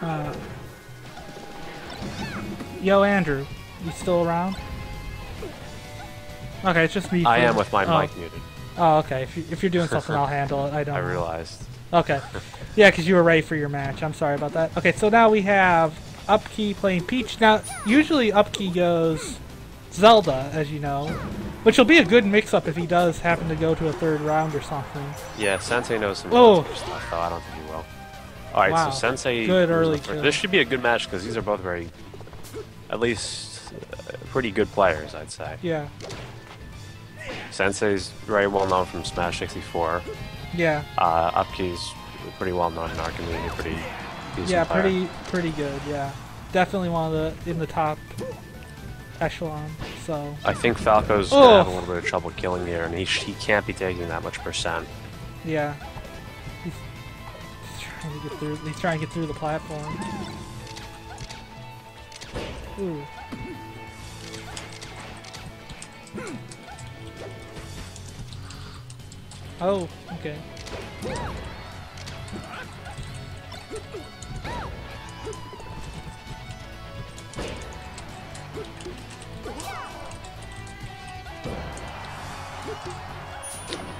Uh, yo, Andrew, you still around? Okay, it's just me. I am with my oh. mic muted. Oh, okay. If, you, if you're doing something, I'll handle it. I don't. I realized. Okay. Yeah, because you were ready for your match. I'm sorry about that. Okay, so now we have Upke playing Peach. Now, usually Upke goes Zelda, as you know, which will be a good mix-up if he does happen to go to a third round or something. Yeah, Sensei knows some Oh. Stuff, though I don't think he will. All right, Wow. so Sensei. Good early kill. This should be a good match because these are both very, at least, uh, pretty good players, I'd say. Yeah, Sensei's very well known from Smash 64. yeah, Uh, Upke's pretty well known in our community, pretty decent yeah. player. Pretty, pretty good. Yeah, definitely one of the in the top echelon. So I think Falco's Oh. gonna have a little bit of trouble killing here, and he, sh- he can't be taking that much percent. yeah, to get through. Trying to get through the platform. Ooh. Oh, okay.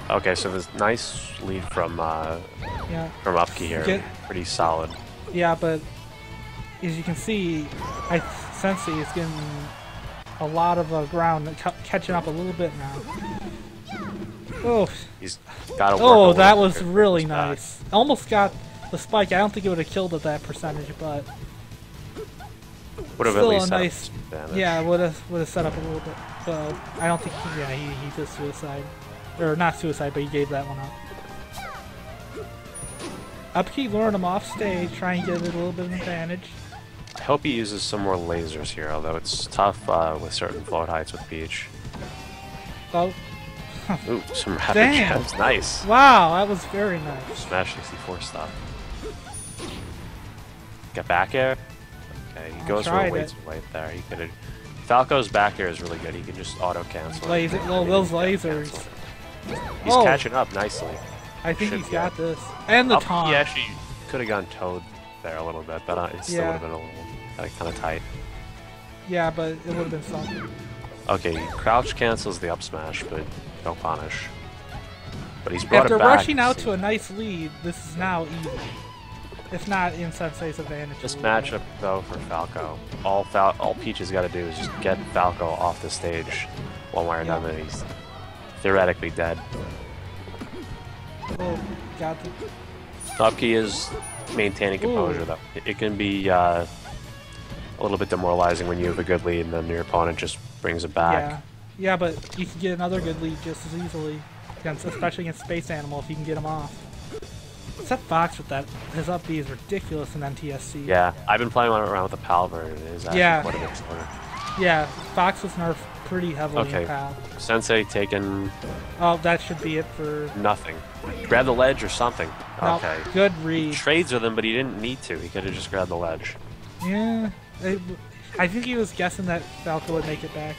Okay, so this nice lead from uh, Yeah, from Upke here, Get- pretty solid. yeah, but as you can see, I Sensei is getting a lot of uh, ground, ca- catching up a little bit now. Oh, He's got work. a oh, that was really push back. nice. Almost got the spike. I don't think it would have killed at that percentage, but Would have at Still least a nice- yeah, would have would have set up a little bit. So I don't think. He, yeah, he he did suicide, or not suicide, but he gave that one up. Upke luring him off stage, trying to get a little bit of advantage. I hope he uses some more lasers here, although it's tough uh, with certain float heights with Peach. Oh, Ooh, some rapid Damn. gems. Nice. wow, that was very nice. Smash 64 stop. Get back air. Okay, he I goes for way it. too late there. He could have. Falco's back air is really good. He can just auto cancel. Laser, well, those lasers. He's Oh. catching up nicely. I think Should he's got this. And the Up, taunt. he actually could have gone Toad there a little bit, but uh, it still Yeah. would have been a little kind of tight. Yeah, but it would have been something. Okay, crouch cancels the up smash, but no punish. But he's brought After it back. rushing out to a nice lead, this is now even. If not in Sensei's advantage. This matchup, though, for Falco, all Fal- all Peach has got to do is just get Falco off the stage one way or Yeah. another. He's theoretically dead. Oh, got the. Upke is maintaining composure, Ooh. though. It, it can be uh, a little bit demoralizing when you have a good lead and then your opponent just brings it back. Yeah. Yeah, but you can get another good lead just as easily, against, especially against Space Animal if you can get him off. Except Fox with that, his up B is ridiculous in MTSC. Yeah, I've been playing around with the Palver, and it is actually Yeah. quite a bit. Yeah, Fox was nerfed pretty heavily Okay. Sensei taken. Oh, that should be it for. nothing. Grab the ledge or something. No, Okay. Good He read. trades with him, but he didn't need to. He could have just grabbed the ledge. Yeah. it- I think he was guessing that Falco would make it back.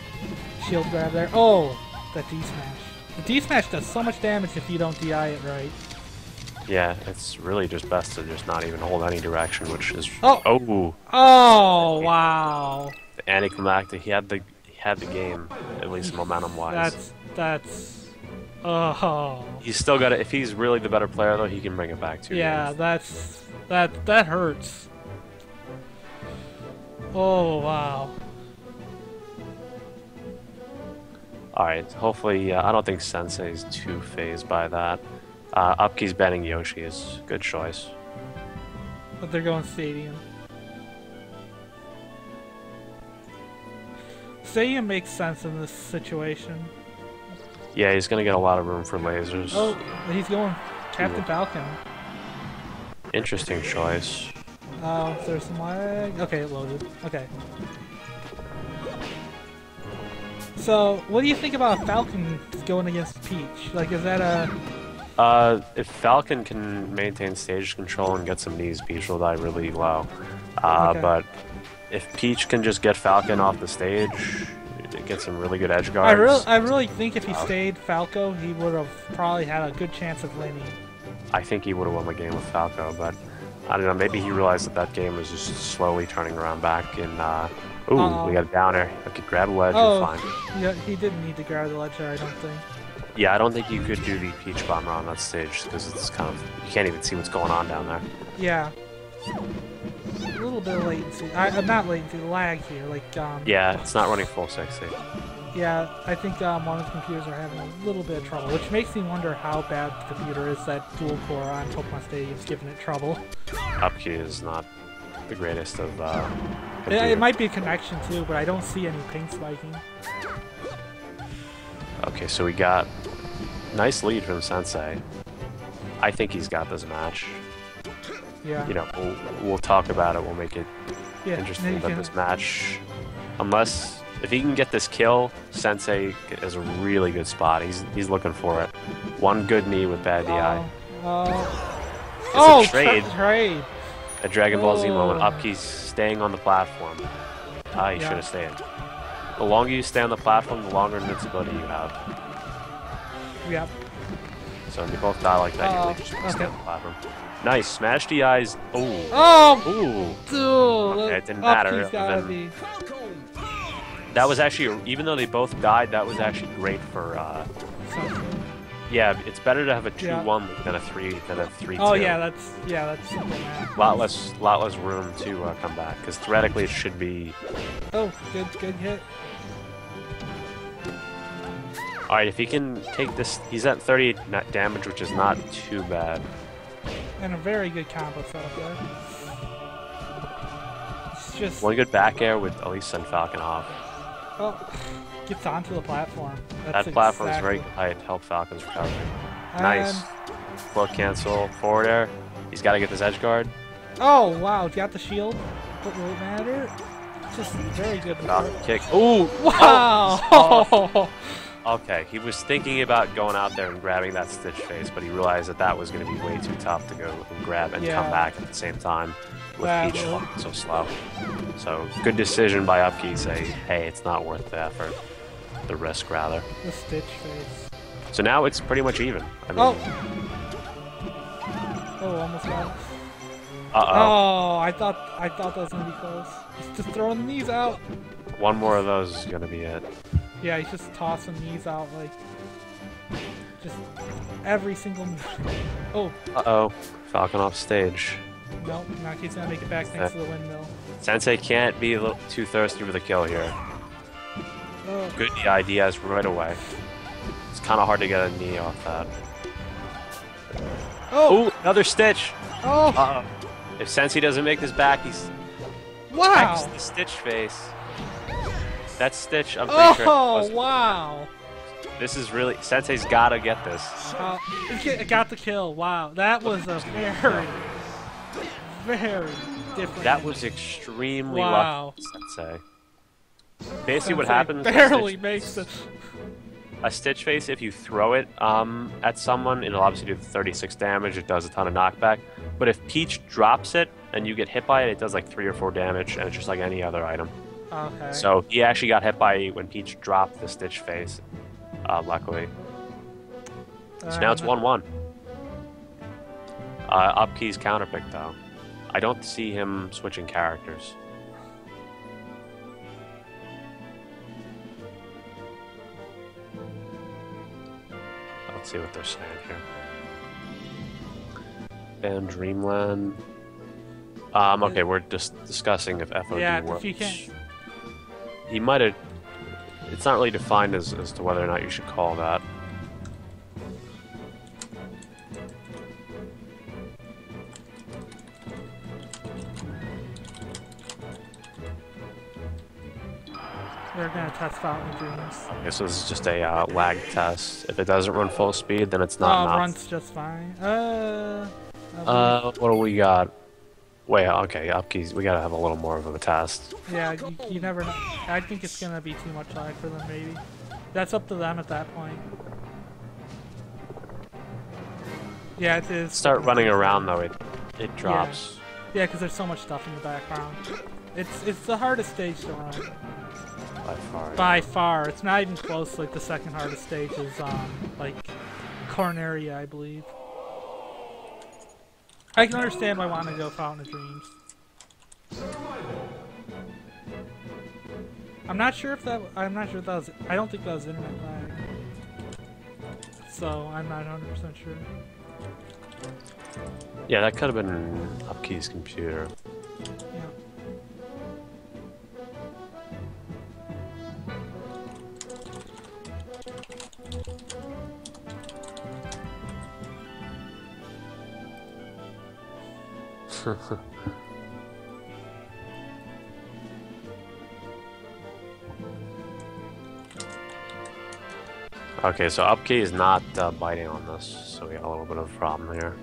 Shield grab there. Oh, that D smash. The D smash does so much damage if you don't DI it right. Yeah, it's really just best to just not even hold any direction, which is Oh. oh, Oh wow. the anticlimactic. He had the had the game at least momentum wise. That's that's. Oh. He's still got it. If he's really the better player, though, he can bring it back to Yeah, that's that that hurts. Oh wow. All right. Hopefully, uh, I don't think Sensei's too fazed by that. Uh, Upke's betting Yoshi is good choice. But they're going stadium. Stadium makes sense in this situation. Yeah, he's gonna get a lot of room for lasers. Oh, he's going Captain Falcon. Interesting choice. Oh, is there some lag? Okay, it loaded. Okay. So, what do you think about Falcon going against Peach? Like, is that a... Uh, if Falcon can maintain stage control and get some knees, Peach will die really low. Uh, Okay. But if Peach can just get Falcon off the stage, get some really good edge guards. I really, I really think if he stayed Falco, he would have probably had a good chance of winning. I think he would have won the game with Falco, but I don't know. Maybe he realized that that game was just slowly turning around back. And uh, ooh, Uh-oh. we got a downer. Okay, grab a ledge. Oh. Fine. Yeah, he didn't need to grab the ledge there, I don't think. Yeah, I don't think you could do the peach bomber on that stage because it's kind of you can't even see what's going on down there. Yeah. A little bit of latency. I, uh, not latency, lag here. Like, um, Yeah, it's not running full 60. yeah, I think um, one of the computers are having a little bit of trouble, which makes me wonder how bad the computer is that dual core on Pokemon Stadium's giving it trouble. Upke is not the greatest of. Uh, It, it might be a connection too, but I don't see any ping spiking. Okay, so we got nice lead from Sensei. I think he's got this match. Yeah. You know, we'll, we'll talk about it. We'll make it yeah. interesting about this match. Unless if he can get this kill, Sensei is a really good spot. He's he's looking for it. One good knee with bad DI. Oh. oh. It's oh, a trade. tra- trade. A Dragon Ball Z moment. Oh. Upke's staying on the platform. Ah, he Yeah. should have stayed. The longer you stay on the platform, the longer invincibility you have. Yep. So when you both die like that, Oh, you really just want to stay on the platform. Nice. Smash DI's. Ooh. Oh, Ooh. dude. Okay, it didn't matter, then- That was actually, even though they both died, that was actually great for, uh, yeah, it's better to have a 2-1 than a 3, than a 3-2. Oh yeah, that's yeah, that's math. lot less, lot less room to uh, come back, because theoretically it should be, Oh, good, good hit. alright, if he can take this, he's at 38 net damage, which is not too bad. And a very good combo setup there. It's just One good back air would at least send Falcon off. oh, gets onto the platform. That's that platform is exactly- very high to help Falcon's recovery. And- Nice. Float cancel, forward air. He's got to get this edge guard. Oh wow, got the shield. But will it matter? Just very good. Falcon kick. Ooh! Wow! Oh, Okay, he was thinking about going out there and grabbing that Stitch face, but he realized that that was going to be way too tough to go and grab and come back at the same time with Peach will- walking so slow. So, good decision by Upke. Say, hey, it's not worth the effort, the risk rather. the Stitch face. So now it's pretty much even. I mean, Oh! Oh, almost got it. uh oh, Oh, I thought I thought that was gonna be close. He's just throwing the knees out. one more of those is going to be it. Yeah, he's just tossing knees out like just every single. Oh Uh oh, Falcon off stage. no, not he's gonna make it back thanks to the windmill. Sensei can't be a little too thirsty for the kill here. Oh, Good DI Diaz right away. It's kind of hard to get a knee off that. oh, Ooh, another Stitch! oh! Uh oh. If Sensei doesn't make this back, he's wow! The Stitch face. That Stitch, I'm pretty sure. Oh wow! this is really Sensei's gotta get this. Uh, it got the kill. Wow, that was a very, very different. That was extremely Wow. lucky, Sensei. Basically, what Sensei happens? Barely Stitch- makes it. a Stitch face, if you throw it um, at someone, it'll obviously do 36 damage. It does a ton of knockback. But if Peach drops it and you get hit by it, it does like three or four damage, and it's just like any other item. Okay. So he actually got hit by when Peach dropped the Stitch face. Uh, luckily, so now it's Um, one-one. Uh, Upke's counterpick though. I don't see him switching characters. Let's see what they're saying here. Ban Dreamland. Um, okay, we're just discussing if FOD Yeah, if works. you can't- He might have. It's not really defined as, as to whether or not you should call that. They're gonna test Fountain Dreams. Okay, so this is just a uh, lag test. If it doesn't run full speed, then it's Oh, not enough. runs just fine. Uh. Uh, what do we got? Wait, okay, upkeys. We gotta have a little more of a test. yeah, you, you never know. I think it's gonna be too much lag for them, maybe. That's up to them at that point. Yeah, it is. Start running around though, it it drops. Yeah, because there's so much stuff in the background. It's it's the hardest stage to run by far. by far. It's not even close. Like the second hardest stage is um like Corneria, I believe. I can understand why I want to go Fountain of Dreams. I'm not sure if that. I'm not sure if that was. I don't think that was internet lag. So I'm not 100 percent sure. Yeah, that could have been Upke's computer. okay, so Upke is not uh, biting on this, so we got a little bit of a problem here.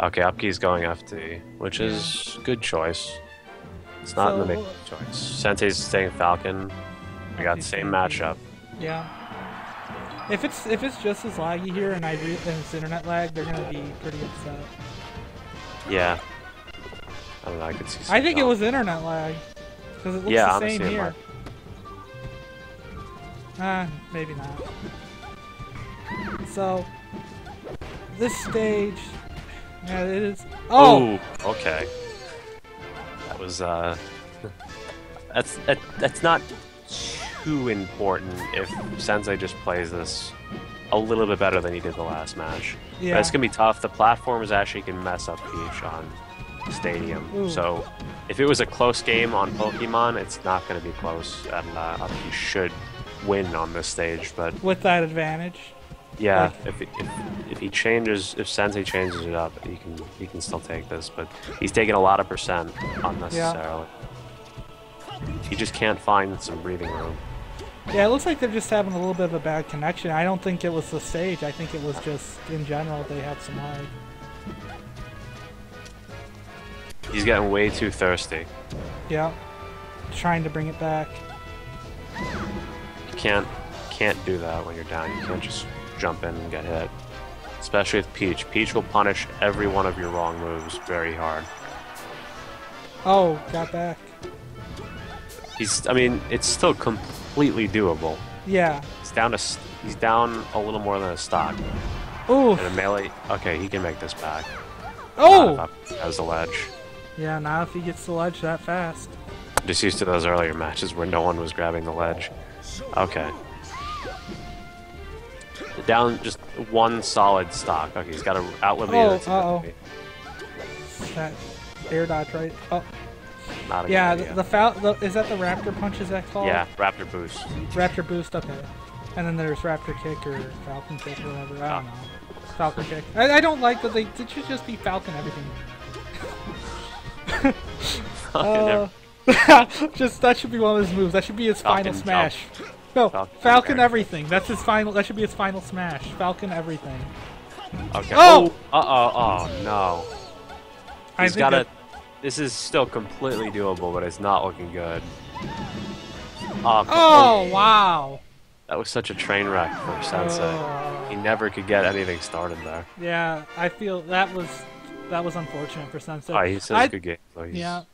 Okay, Upke's going FD, which is good choice. It's not So- the big choice. Sensei's staying Falcon. We got the same matchup. Yeah. If it's if it's just as laggy here and I and it's internet lag, they're gonna be pretty upset. Yeah. I don't know, I could see I think it was internet lag because it looks Yeah, the same here. Ah, maybe not. So this stage, yeah, it is. Oh, Ooh, okay. That was uh that's that, that's not too important if Sensei just plays this a little bit better than he did the last match. But yeah. it's gonna be tough. The platforms actually can mess up Peach on Stadium. Ooh. So if it was a close game on Pokemon, it's not gonna be close and uh Upke should win on this stage, but with that advantage. yeah, Like- if, it, if if he changes, if Sensei changes it up, he can he can still take this. But he's taking a lot of percent unnecessarily. He just can't find some breathing room. Yeah, it looks like they're just having a little bit of a bad connection. I don't think it was the stage. I think it was just in general they had some lag. He's getting way too thirsty. Yeah, trying to bring it back. You can't can't do that when you're down. You can't just jump in and get hit. Especially with Peach. Peach will punish every one of your wrong moves very hard. Oh, got back. He's I mean, it's still completely doable. Yeah. He's down s- he's down a little more than a stock. Ooh. And a melee okay, he can make this back. Oh. As a ledge. Yeah. Now if he gets the ledge that fast. Just used to those earlier matches where no one was grabbing the ledge. Okay. Down just one solid stock. Okay, he's got to outlive the Oh, other two. uh-oh. That air dodge, right? Oh. Not a Yeah. The, the, foul, the is that the raptor punch? Is that called? yeah, Raptor boost. Raptor boost. Okay. And then there's raptor kick or falcon kick or whatever. I don't know. Falcon kick. I, I don't like that they. It should just be falcon everything. Uh, just that should be one of his moves. That should be his Falcon final smash. No, Falcon Falcon everything. That's his final. That should be his final smash. Falcon everything. okay. Oh! Uh oh. Oh no. I He's think got to. that- This is still completely doable, but it's not looking good. Ah, oh, oh, Oh wow. that was such a train wreck for Sensei. Oh. He never could get anything started there. Yeah, I feel that was that was unfortunate for Sensei. Oh, he says I- good game. So Yeah,